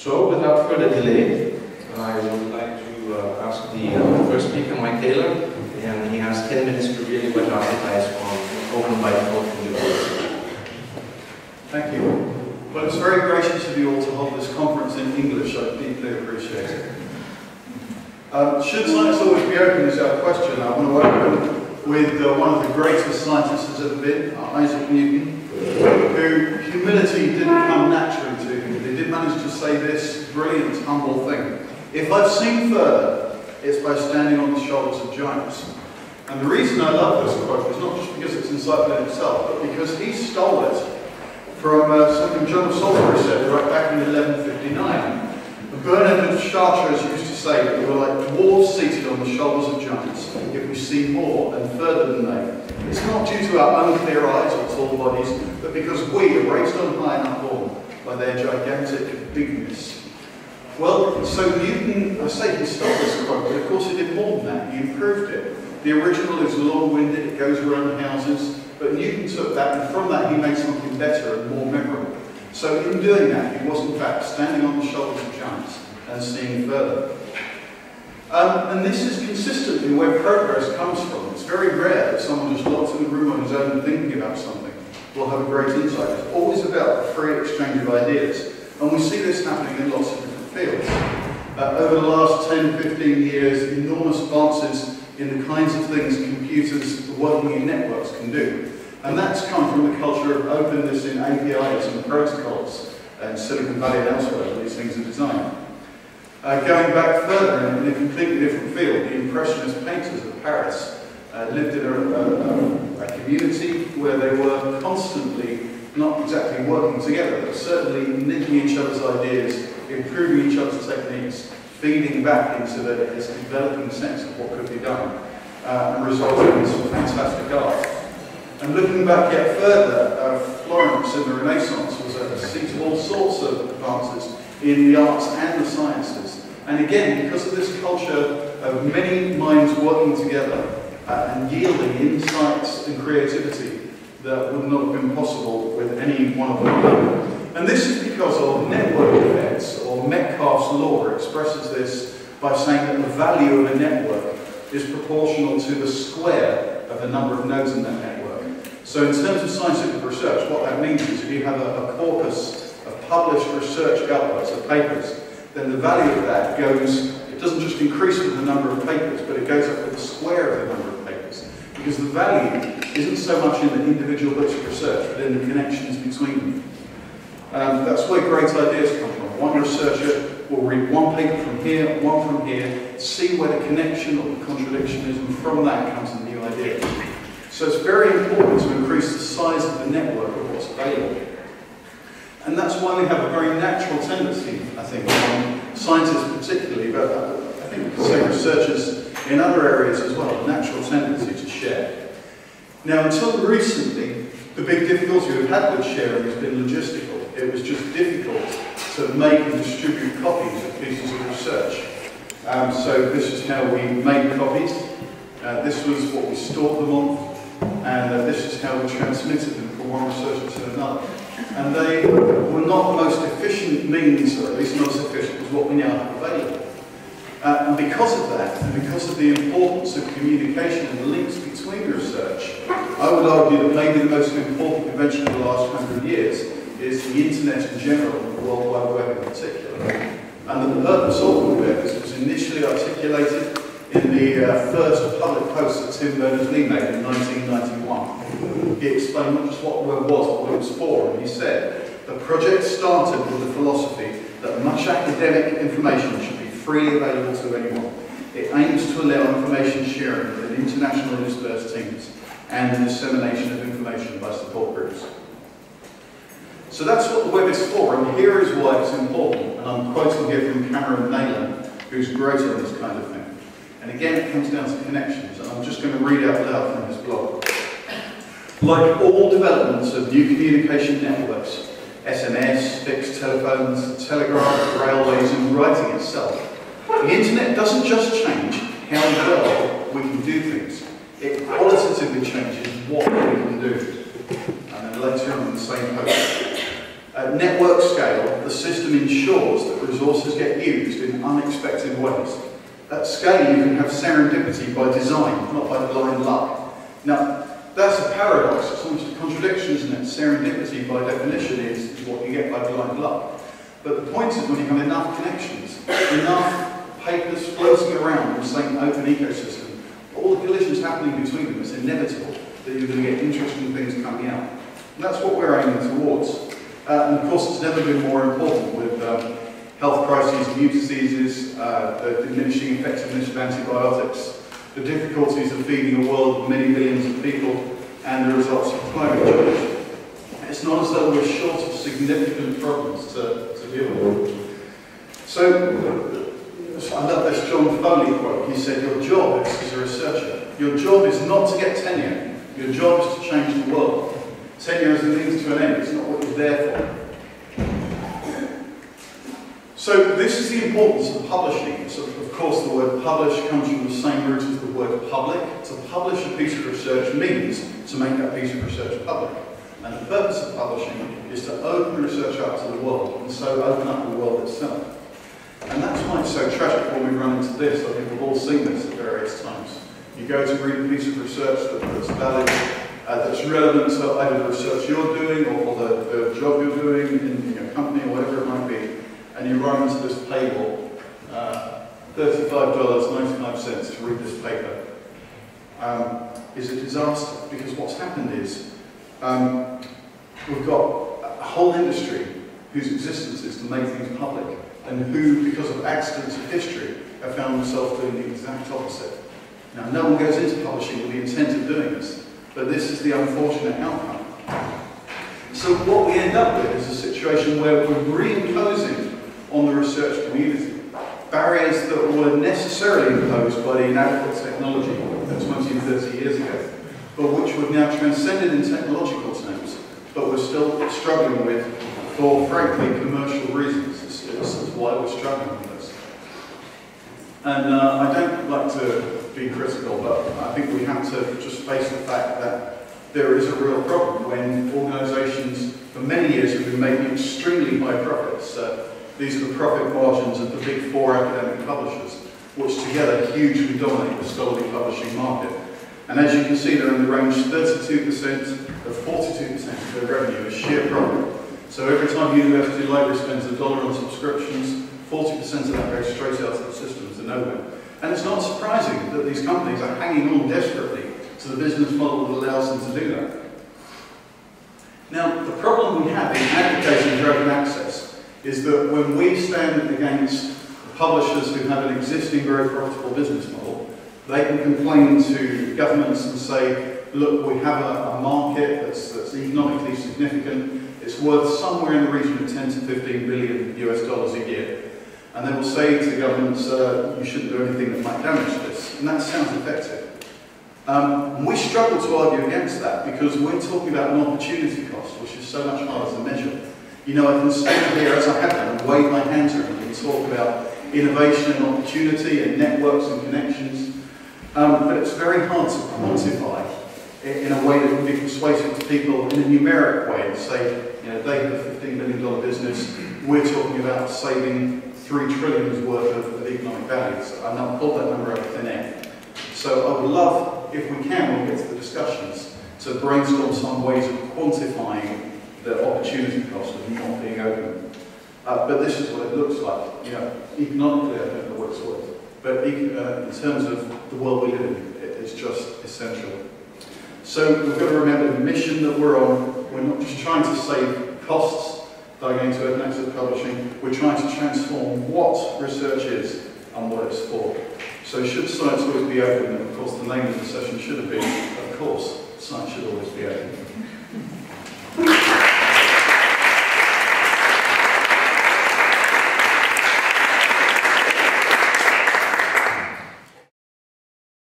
So, without further delay, I would like to uh, ask the uh, first speaker, Mike Taylor, and he has 10 minutes to really appetites on open by communication. Thank you. Well, it's very gracious of you all to hold this conference in English. I deeply appreciate it. Um, should science always be open is our question. I want to open with uh, one of the greatest scientists there's ever been, Isaac Newton, who humility didn't come naturally manage to say this brilliant, humble thing. If I've seen further, it's by standing on the shoulders of giants. And the reason I love this quote is not just because it's insightful in itself, but because he stole it from uh, something John of Salisbury said right back in 1159. Bernard of Chartres used to say that we were like dwarves seated on the shoulders of giants, if we see more and further than they. It's not due to our unclear eyes or tall bodies, but because we are raised on high and upborne by their gigantic bigness. Well, so Newton, I say he stole this quote, but of course he did more than that. He improved it. The original is long-winded, it goes around houses, but Newton took that, and from that he made something better and more memorable. So in doing that, he was in fact standing on the shoulders of giants and seeing further. Um, and this is consistently where progress comes from. It's very rare that someone just locks in the room on his own thinking about something will have a great insight. It's always about the free exchange of ideas. And we see this happening in lots of different fields. Uh, over the last 10, 15 years, enormous advances in the kinds of things computers working in networks can do. And that's come from the culture of openness in APIs and protocols and Silicon Valley and elsewhere where these things are designed. Uh, going back further in, a completely different field, the Impressionist painters of Paris uh, lived in a, a, a, community where they were constantly not exactly working together, but certainly nicking each other's ideas, improving each other's techniques, feeding back into the, this developing sense of what could be done, uh, and resulting in some fantastic art. And looking back yet further, uh, Florence in the Renaissance was a seat of all sorts of advances in the arts and the sciences. And again, because of this culture of many minds working together uh, and yielding insights and creativity that would not have been possible with any one of them. And this is because of network effects, or Metcalfe's law expresses this by saying that the value of a network is proportional to the square of the number of nodes in that network. So in terms of scientific research, what that means is if you have a, a corpus of published research outputs of papers, then the value of that goes, it doesn't just increase with the number of papers, but it goes up with the square of the number of papers. Because the value isn't so much in the individual bits of research, but in the connections between them. Um, that's where great ideas come from. One researcher will read one paper from here, one from here, see where the connection or the contradiction is, and from that comes a new idea. So it's very important to increase the size of the network of what's available. And that's why we have a very natural tendency, I think, among scientists particularly, but I think we say researchers in other areas as well, a natural tendency to share. Now, until recently, the big difficulty we've had with sharing has been logistical. It was just difficult to make and distribute copies of pieces of research. Um, so this is how we made copies. Uh, this was what we stored them on and uh, this is how we transmitted them from one researcher to another. And they were not the most efficient means, or at least not as efficient as what we now have available. Uh, and because of that, and because of the importance of communication and the links between research, I would argue that maybe the most important invention of the last hundred years is the internet in general, and the World Wide Web in particular. And the purpose of the web was initially articulated in the uh, first public post that Tim Berners-Lee made in 1991. He explained not just what the web was, but what it was for, and he said, the project started with the philosophy that much academic information should be freely available to anyone. It aims to allow information sharing with international dispersed teams and the dissemination of information by support groups. So that's what the web is for, and here is why it's important. And I'm quoting here from Cameron Neylon, who's great on this kind of thing. And again, it comes down to connections, and I'm just going to read out loud from his blog. Like all developments of new communication networks, SMS, fixed telephones, telegraph, railways, and writing itself, the internet doesn't just change how well we can do things, it qualitatively changes what we can do. And then later on in the same post, At network scale, the system ensures that resources get used in unexpected ways. At scale, you can have serendipity by design, not by blind luck. Now, that's a paradox, it's almost a contradiction, isn't it? Serendipity, by definition, is, what you get by blind luck. But the point is when you have enough connections, enough papers floating around in the same open ecosystem, all the collisions happening between them, it's inevitable that you're going to get interesting things coming out. And that's what we're aiming towards. Uh, and of course, it's never been more important with um, health crises, new diseases, uh, the diminishing effectiveness of antibiotics, the difficulties of feeding a world of many millions of people, and the results of climate change. It's not as though we're short of significant problems to, to deal with. So, I love this John Foley quote. He said, your job as a researcher, your job is not to get tenure, your job is to change the world. Tenure is a means to an end, it's not what you're there for. So this is the importance of publishing. So of course the word publish comes from the same root as the word public. To publish a piece of research means to make that piece of research public. And the purpose of publishing is to open research up to the world, and so open up the world itself. And that's why it's so tragic when we run into this. I think we've all seen this at various times. You go to read a piece of research that's valid, uh, that's relevant to either the research you're doing or the, the job you're doing in your company or whatever it might be, and you run into this paywall, uh, $35.95 to read this paper, um, is a disaster because what's happened is um, we've got a whole industry whose existence is to make things public and who, because of accidents of history, have found themselves doing the exact opposite. Now, no one goes into publishing with the intent of doing this, but this is the unfortunate outcome. So what we end up with is a situation where we're reimposing on the research community barriers that were necessarily imposed by the inadequate technology 20 and 30 years ago, but which we've now transcended in technological terms, but we're still struggling with for, frankly, commercial reasons. This is why we're struggling with this. And uh, I don't like to be critical, but I think we have to just face the fact that there is a real problem when organisations for many years have been making extremely high profits. Uh, these are the profit margins of the big four academic publishers, which together hugely dominate the scholarly publishing market. And as you can see, they're in the range 32% of 42% of their revenue is sheer profit. So every time University Library spends a dollar on subscriptions, 40% of that goes straight out of the systems to nowhere. And it's not surprising that these companies are hanging on desperately to the business model that allows them to do that. Now, the problem we have in advocating for open access is that when we stand against publishers who have an existing very profitable business model, they can complain to governments and say, look, we have a, a market that's, that's economically significant, it's worth somewhere in the region of 10 to 15 billion US dollars a year. And they will say to governments, uh, you shouldn't do anything that might damage this. And that sounds effective. Um, we struggle to argue against that because we're talking about an opportunity cost, which is so much harder to measure. You know, I can stand here as I have done and wave my hands around and talk about innovation and opportunity and networks and connections, um, but it's very hard to quantify in a way that can be persuasive to people in a numeric way and say, you know, they have a $15 million business, we're talking about saving three trillion worth of, economic value. So I'm not pulled that number out of thin air. So I would love, if we can, when we get to the discussions, to brainstorm some ways of quantifying the opportunity cost of not being open. Uh, but this is what it looks like. You know, economically, I don't know what it's worth. But uh, in terms of the world we live in, it's just essential. So we've got to remember the mission that we're on. We're not just trying to save costs by going to open access publishing, we're trying to transform what research is and what it's for. So should science always be open, of course the name of the session should have been, of course, science should always be open.